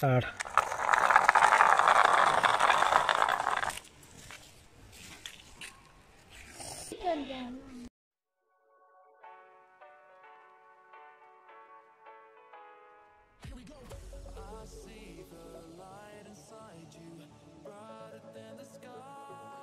Here I see the light inside you, brighter than the sky.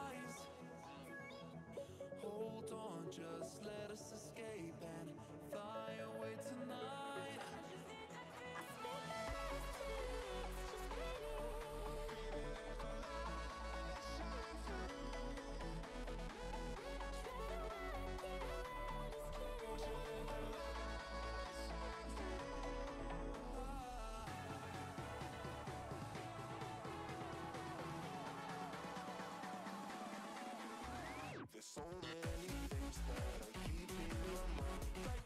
Start. can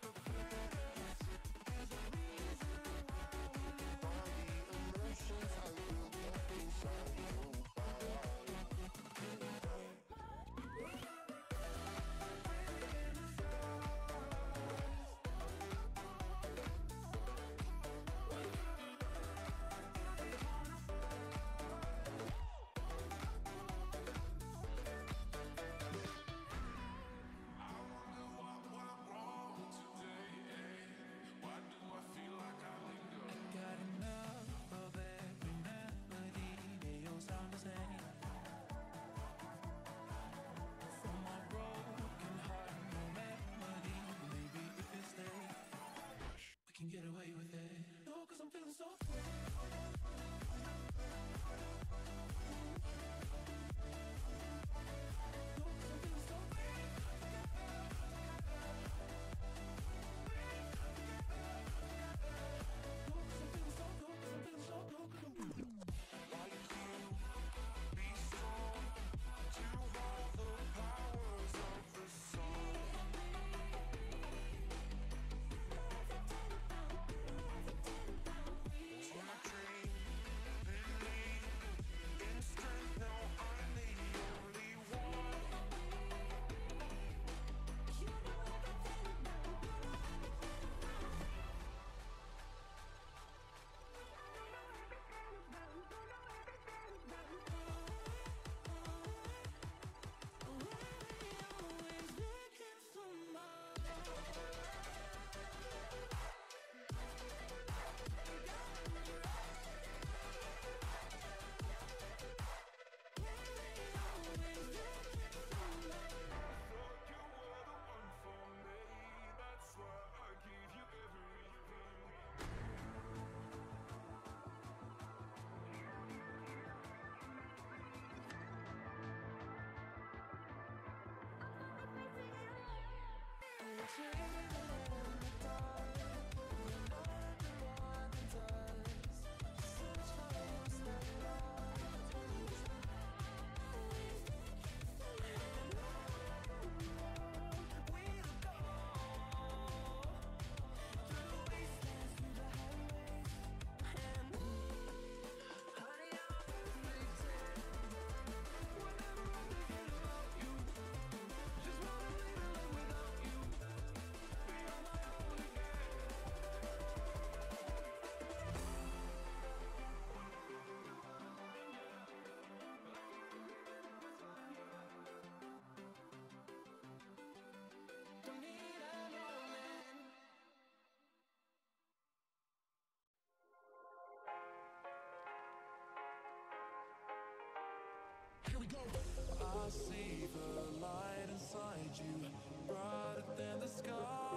I see the light inside you, brighter than the sky.